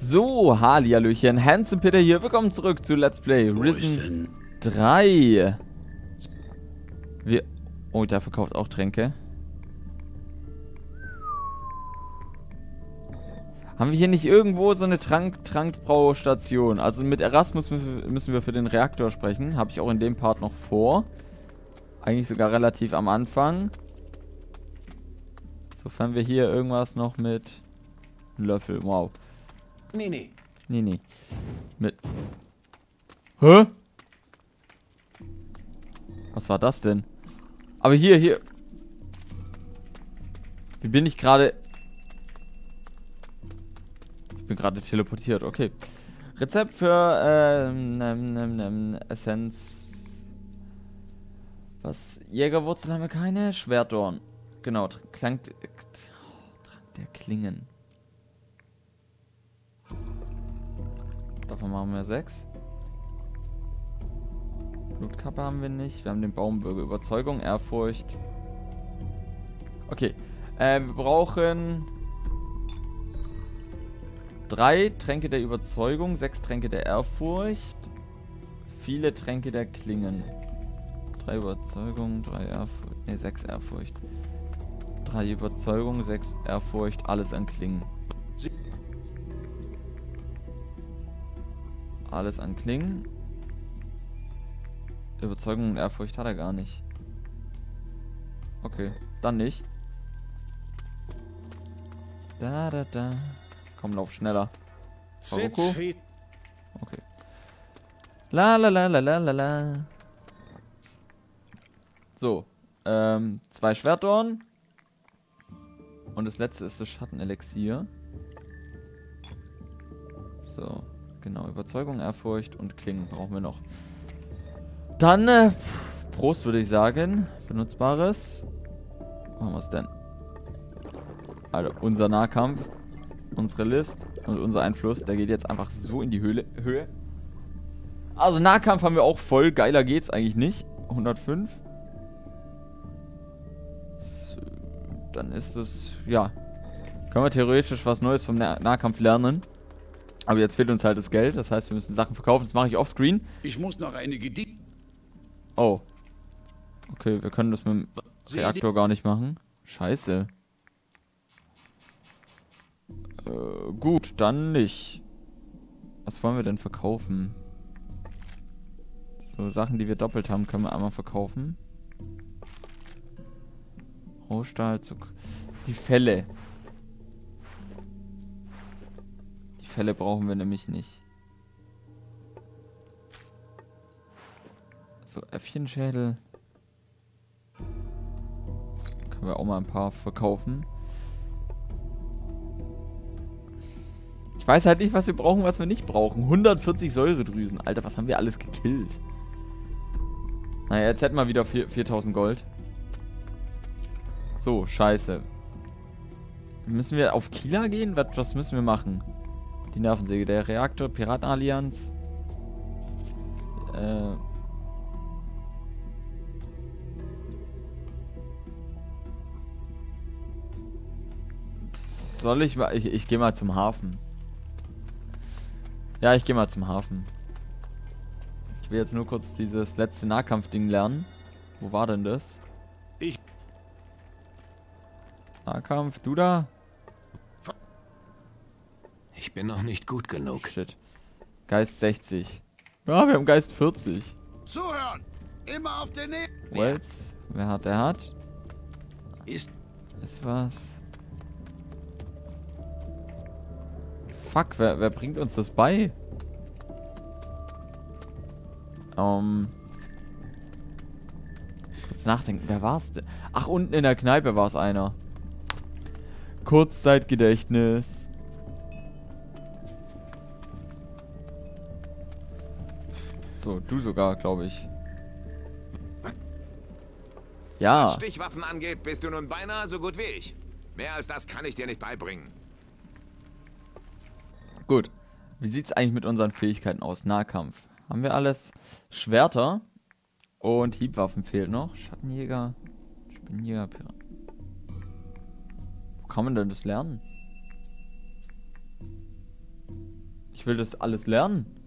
So, Hallihallöchen, Handsome Peter hier, willkommen zurück zu Let's Play Risen 3. Wir... Oh, der verkauft auch Tränke. Haben wir hier nicht irgendwo so eine Trank Trankbraustation? Also mit Erasmus müssen wir für den Reaktor sprechen. Habe ich auch in dem Part noch vor. Eigentlich sogar relativ am Anfang. Sofern wir hier irgendwas noch mit Löffel. Wow. Nee, nee. Nee, nee. Mit. Hä? Was war das denn? Aber hier, hier. Wie bin ich gerade bin gerade teleportiert. Okay. Rezept für ähm, ähm, ähm, ähm, Essenz. Was? Jägerwurzel haben wir keine. Schwertdorn. Genau. Klang der Klingen. Davon machen wir sechs. Blutkappe haben wir nicht. Wir haben den Baumbürger. Überzeugung, Ehrfurcht. Okay. Äh, wir brauchen Drei Tränke der Überzeugung, sechs Tränke der Ehrfurcht, viele Tränke der Klingen. Drei Überzeugung, drei Ehrfurcht, ne, sechs Ehrfurcht. Drei Überzeugung, sechs Ehrfurcht, alles an Klingen. Alles an Klingen. Überzeugung und Ehrfurcht hat er gar nicht. Okay, dann nicht. Da, da, da. Komm, lauf schneller. Haruko? Okay. La la la la la la la. So. Ähm, zwei Schwertdorn. Und das letzte ist das Schattenelixier. So. Genau, Überzeugung, Ehrfurcht und Klingen brauchen wir noch. Dann, äh, Prost würde ich sagen. Benutzbares. Was haben wir es denn? Also, unser Nahkampf unsere List und unser Einfluss, der geht jetzt einfach so in die Höhle, Höhe. Also Nahkampf haben wir auch voll. Geiler geht's eigentlich nicht. 105. So, dann ist es, ja. Können wir theoretisch was Neues vom nah Nahkampf lernen. Aber jetzt fehlt uns halt das Geld. Das heißt, wir müssen Sachen verkaufen. Das mache ich offscreen. Ich muss noch einige... Di oh. Okay, wir können das mit dem Reaktor gar nicht machen. Scheiße. Äh, gut, dann nicht. Was wollen wir denn verkaufen? So, Sachen, die wir doppelt haben, können wir einmal verkaufen. Rohstahl, Zuck. Die Fälle. Fälle brauchen wir nämlich nicht. So, Äffchenschädel. Können wir auch mal ein paar verkaufen. weiß halt nicht, was wir brauchen, was wir nicht brauchen. 140 Säuredrüsen. Alter, was haben wir alles gekillt? Naja, jetzt hätten wir wieder 4, 4000 Gold. So, scheiße. Müssen wir auf Kila gehen? Was, was müssen wir machen? Die Nervensäge, der Reaktor, Piratenallianz. Äh... Soll ich mal... Ich, ich gehe mal zum Hafen. Ja, ich gehe mal zum Hafen. Ich will jetzt nur kurz dieses letzte Nahkampfding lernen. Wo war denn das? Ich. Nahkampf, du da? Ich bin noch nicht gut genug. Shit. Geist 60. Ja, wir haben Geist 40. Zuhören! Immer auf den ne Wells. Wer hat, der hat? Ist. Ist was. fuck, wer, wer bringt uns das bei? Ähm. Kurz nachdenken, wer war's denn? Ach, unten in der Kneipe war es einer. Kurzzeitgedächtnis. So, du sogar, glaube ich. Ja. Was Stichwaffen angeht, bist du nun beinahe so gut wie ich. Mehr als das kann ich dir nicht beibringen. Gut. Wie sieht es eigentlich mit unseren Fähigkeiten aus? Nahkampf. Haben wir alles? Schwerter. Und Hiebwaffen fehlt noch. Schattenjäger. Spinnjäger. Pirat. Wo kann man denn das lernen? Ich will das alles lernen.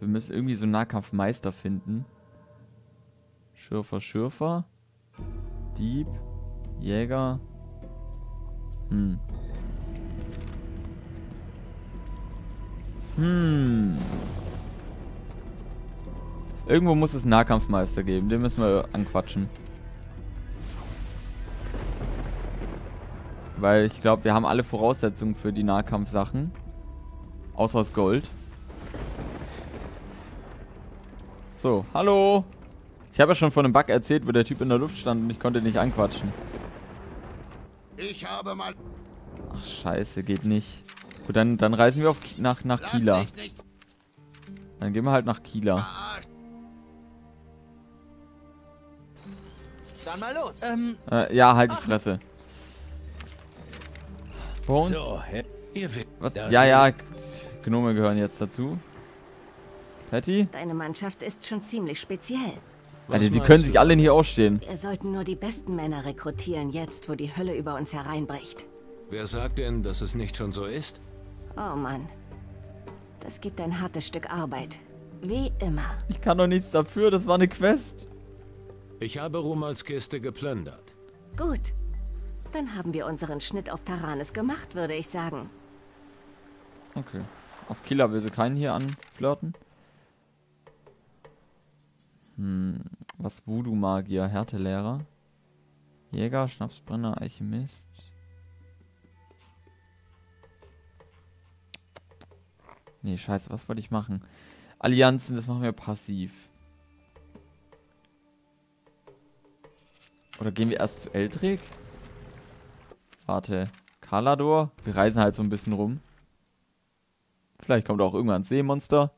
Wir müssen irgendwie so einen Nahkampfmeister finden. Schürfer, Schürfer. Dieb. Jäger. Hm. Hm. Irgendwo muss es einen Nahkampfmeister geben. Den müssen wir anquatschen. Weil ich glaube, wir haben alle Voraussetzungen für die Nahkampfsachen. Außer das Gold. So, hallo. Ich habe ja schon von einem Bug erzählt, wo der Typ in der Luft stand und ich konnte nicht anquatschen. Ich habe mal... Ach, scheiße, geht nicht. Gut, dann, dann reisen wir auf, Ki- nach, nach Lass Kieler. Dann gehen wir halt nach Kieler. Dann mal los. Ähm, Äh, ja, halt die Fresse. Bones? So, Was? Ja, ja. Gnome gehören jetzt dazu. Patty? Deine Mannschaft ist schon ziemlich speziell. Alter, die können du sich alle nicht ausstehen. Wir sollten nur die besten Männer rekrutieren, jetzt, wo die Hölle über uns hereinbricht. Wer sagt denn, dass es nicht schon so ist? Oh Mann. Das gibt ein hartes Stück Arbeit. Wie immer. Ich kann doch nichts dafür, das war eine Quest. Ich habe Rumals Kiste geplündert. Gut. Dann haben wir unseren Schnitt auf Taranis gemacht, würde ich sagen. Okay. Auf Kieler will sie keinen hier anflirten. Hm, was Voodoo-Magier, Härtelehrer. Jäger, Schnapsbrenner, Alchemist. Nee, scheiße, was wollte ich machen? Allianzen, das machen wir passiv. Oder gehen wir erst zu Eldrick? Warte, Kalador? Wir reisen halt so ein bisschen rum. Vielleicht kommt auch irgendwann ein Seemonster.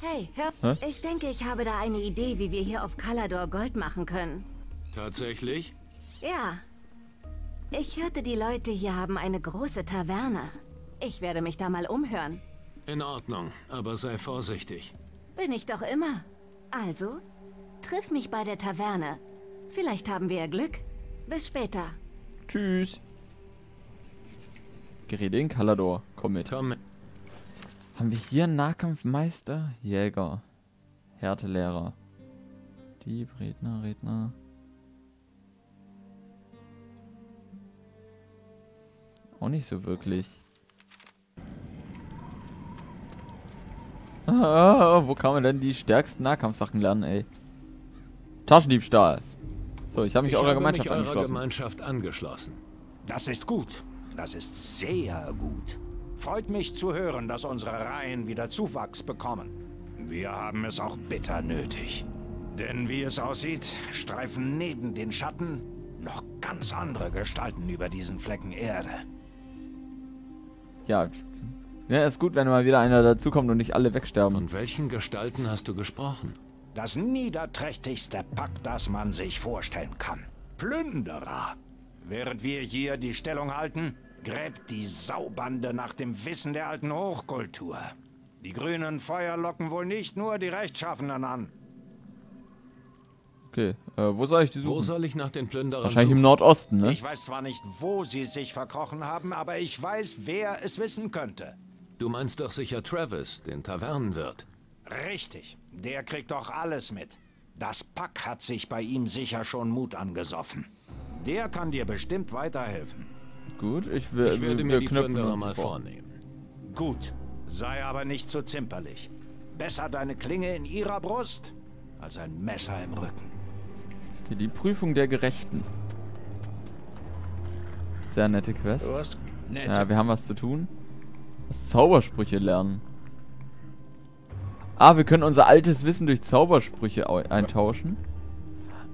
Hey, hör. Hä? Ich denke, ich habe da eine Idee, wie wir hier auf Kalador Gold machen können. Tatsächlich? Ja. Ich hörte, die Leute hier haben eine große Taverne. Ich werde mich da mal umhören. In Ordnung, aber sei vorsichtig. Bin ich doch immer. Also, triff mich bei der Taverne. Vielleicht haben wir ja Glück. Bis später. Tschüss. Gerede in Kalador. Komm mit. Komm, Haben wir hier einen Nahkampfmeister? Jäger. Härtelehrer. Dieb, Redner, Redner. Auch nicht so wirklich. Ah, wo kann man denn die stärksten Nahkampfsachen lernen, ey? Taschendiebstahl. So, ich habe mich ich eurer habe Gemeinschaft mich eurer angeschlossen. Gemeinschaft angeschlossen. Das ist gut. Das ist sehr gut. Freut mich zu hören, dass unsere Reihen wieder Zuwachs bekommen. Wir haben es auch bitter nötig. Denn wie es aussieht, streifen neben den Schatten noch ganz andere Gestalten über diesen Flecken Erde. Ja. Ja, ist gut, wenn mal wieder einer dazukommt und nicht alle wegsterben. Von welchen Gestalten hast du gesprochen? Das niederträchtigste Pack, das man sich vorstellen kann. Plünderer. Während wir hier die Stellung halten, gräbt die Saubande nach dem Wissen der alten Hochkultur. Die grünen Feuer locken wohl nicht nur die Rechtschaffenen an. Okay, äh, wo soll ich die suchen? Wo soll ich nach den Plünderern Wahrscheinlich im suchen? Nordosten, ne? Ich weiß zwar nicht, wo sie sich verkrochen haben, aber ich weiß, wer es wissen könnte. Du meinst doch sicher Travis, den Tavernenwirt. Richtig, der kriegt doch alles mit. Das Pack hat sich bei ihm sicher schon Mut angesoffen. Der kann dir bestimmt weiterhelfen. Gut, ich, will, Ich werde mir die Plünderer mal vor. vornehmen. Gut, sei aber nicht zu zimperlich. Besser deine Klinge in ihrer Brust als ein Messer im Rücken. Okay, die Prüfung der Gerechten. Sehr nette Quest. Du hast nette Ja, wir haben was zu tun. Was Zaubersprüche lernen. Ah, wir können unser altes Wissen durch Zaubersprüche au- eintauschen.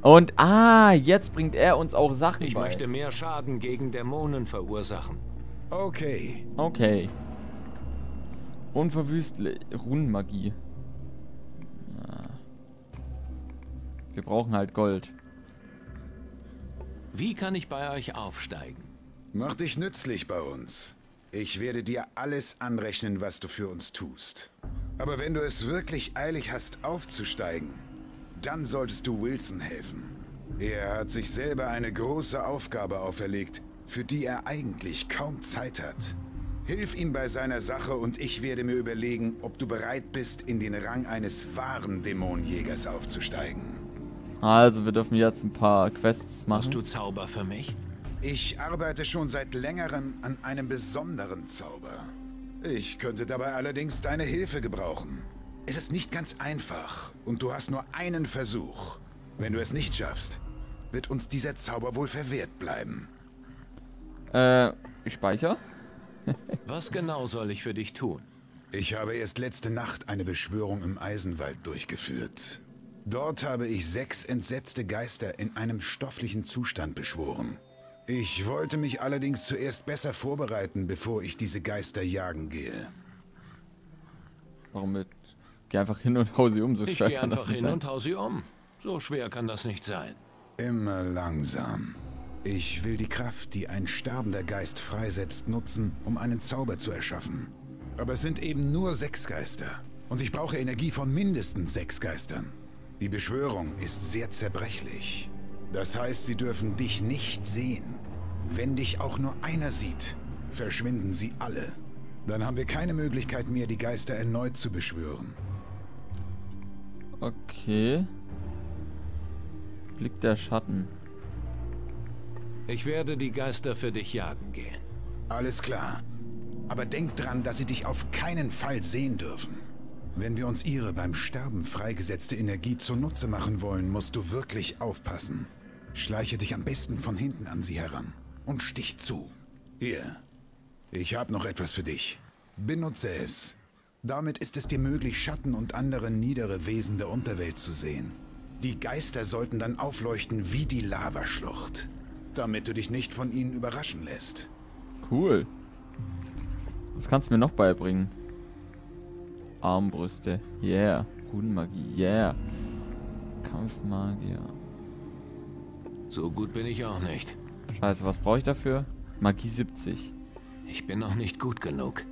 Und ah, jetzt bringt er uns auch Sachen Ich bei. möchte mehr Schaden gegen Dämonen verursachen. Okay. Okay. Unverwüstlich. Runenmagie. Ah. Wir brauchen halt Gold. Wie kann ich bei euch aufsteigen? Mach dich nützlich bei uns. Ich werde dir alles anrechnen, was du für uns tust. Aber wenn du es wirklich eilig hast, aufzusteigen, dann solltest du Wilson helfen. Er hat sich selber eine große Aufgabe auferlegt, für die er eigentlich kaum Zeit hat. Hilf ihm bei seiner Sache und ich werde mir überlegen, ob du bereit bist, in den Rang eines wahren Dämonenjägers aufzusteigen. Also, wir dürfen jetzt ein paar Quests machen. Hast du Zauber für mich? Ich arbeite schon seit längerem an einem besonderen Zauber. Ich könnte dabei allerdings deine Hilfe gebrauchen. Es ist nicht ganz einfach und du hast nur einen Versuch. Wenn du es nicht schaffst, wird uns dieser Zauber wohl verwehrt bleiben. Äh, ich speichere. Was genau soll ich für dich tun? Ich habe erst letzte Nacht eine Beschwörung im Eisenwald durchgeführt. Dort habe ich sechs entsetzte Geister in einem stofflichen Zustand beschworen. Ich wollte mich allerdings zuerst besser vorbereiten, bevor ich diese Geister jagen gehe. Warum mit? Geh einfach hin und hau sie um, so Ich schwer gehe kann das einfach nicht hin sein. und hau sie um. So schwer kann das nicht sein. Immer langsam. Ich will die Kraft, die ein sterbender Geist freisetzt, nutzen, um einen Zauber zu erschaffen. Aber es sind eben nur sechs Geister. Und ich brauche Energie von mindestens sechs Geistern. Die Beschwörung ist sehr zerbrechlich. Das heißt, sie dürfen dich nicht sehen. Wenn dich auch nur einer sieht, verschwinden sie alle. Dann haben wir keine Möglichkeit mehr, die Geister erneut zu beschwören. Okay. Blick der Schatten. Ich werde die Geister für dich jagen gehen. Alles klar. Aber denk dran, dass sie dich auf keinen Fall sehen dürfen. Wenn wir uns ihre beim Sterben freigesetzte Energie zunutze machen wollen, musst du wirklich aufpassen. Schleiche dich am besten von hinten an sie heran und stich zu. Hier, ich habe noch etwas für dich. Benutze es. Damit ist es dir möglich, Schatten und andere niedere Wesen der Unterwelt zu sehen. Die Geister sollten dann aufleuchten wie die Lavaschlucht, damit du dich nicht von ihnen überraschen lässt. Cool. Was kannst du mir noch beibringen? Armbrüste. Yeah. Runenmagie. Yeah. Kampfmagier. So gut bin ich auch nicht. Scheiße, was brauche ich dafür? Magie 70. Ich bin noch nicht gut genug.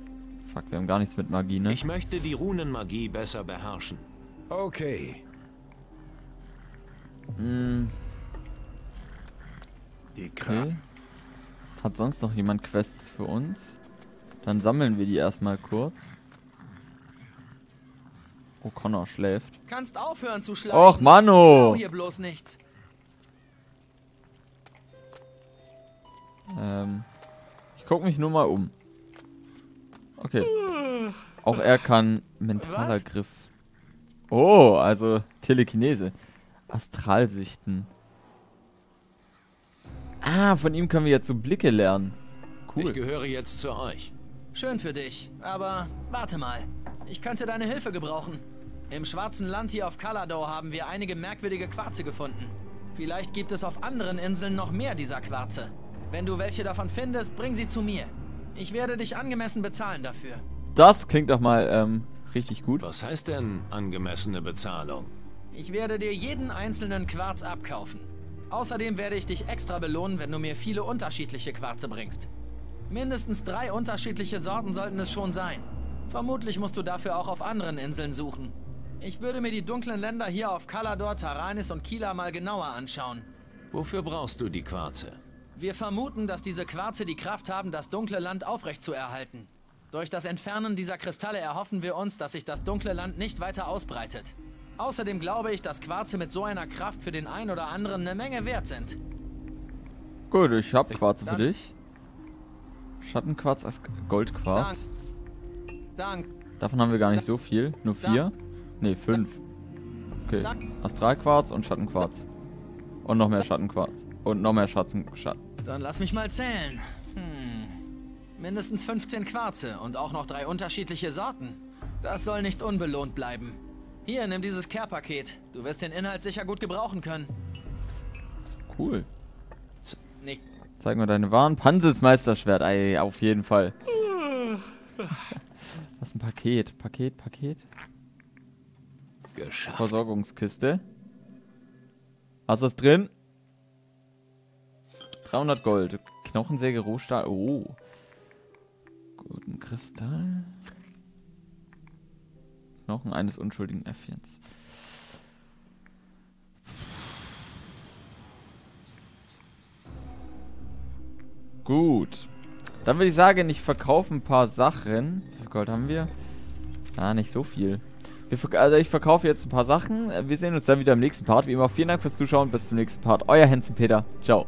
Fuck, wir haben gar nichts mit Magie, ne? Ich möchte die Runenmagie besser beherrschen. Okay, Hm, okay. Hat sonst noch jemand Quests für uns? Dann sammeln wir die erstmal kurz. Oh, Connor schläft. Kannst aufhören zu schlafen. Och, Mano! Hier bloß nichts. Ähm, ich gucke mich nur mal um. Okay. Auch er kann mentaler Was? Griff. Oh, also Telekinese. Astralsichten. Ah, von ihm können wir jetzt so Blicke lernen. Ich Cool. gehöre jetzt zu euch. Schön für dich, aber warte mal. Ich könnte deine Hilfe gebrauchen. Im schwarzen Land hier auf Kalador haben wir einige merkwürdige Quarze gefunden. Vielleicht gibt es auf anderen Inseln noch mehr dieser Quarze. Wenn du welche davon findest, bring sie zu mir. Ich werde dich angemessen bezahlen dafür. Das klingt doch mal ähm, richtig gut. Was heißt denn angemessene Bezahlung? Ich werde dir jeden einzelnen Quarz abkaufen. Außerdem werde ich dich extra belohnen, wenn du mir viele unterschiedliche Quarze bringst. Mindestens drei unterschiedliche Sorten sollten es schon sein. Vermutlich musst du dafür auch auf anderen Inseln suchen. Ich würde mir die dunklen Länder hier auf Kalador, Taranis und Kila mal genauer anschauen. Wofür brauchst du die Quarze? Wir vermuten, dass diese Quarze die Kraft haben, das dunkle Land aufrechtzuerhalten. Durch das Entfernen dieser Kristalle erhoffen wir uns, dass sich das dunkle Land nicht weiter ausbreitet. Außerdem glaube ich, dass Quarze mit so einer Kraft für den einen oder anderen eine Menge wert sind. Gut, ich hab Quarze für dich. Schattenquarz als Goldquarz. Dank. Davon haben wir gar nicht so viel. Nur vier? Ne, fünf. Okay. Astralquarz und Schattenquarz. Und noch mehr Schattenquarz. Und noch mehr Schatten. Schatten. Dann lass mich mal zählen. Hm. Mindestens 15 Quarze und auch noch drei unterschiedliche Sorten. Das soll nicht unbelohnt bleiben. Hier, nimm dieses Care-Paket. Du wirst den Inhalt sicher gut gebrauchen können. Cool. Nicht. Zeig mal deine Waren. Panselsmeisterschwert. Ey, auf jeden Fall. Was ist ein Paket? Paket, Paket. Geschafft. Versorgungskiste. Was ist drin? 300 Gold. Knochensäge, Rohstahl. Oh. Guten Kristall. Knochen eines unschuldigen Äffchens. Gut. Dann würde ich sagen, ich verkaufe ein paar Sachen. Wie viel Gold haben wir? Ah, nicht so viel. also ich verkaufe jetzt ein paar Sachen. Wir sehen uns dann wieder im nächsten Part. Wie immer, vielen Dank fürs Zuschauen. Bis zum nächsten Part. Euer Hensen Peter. Ciao.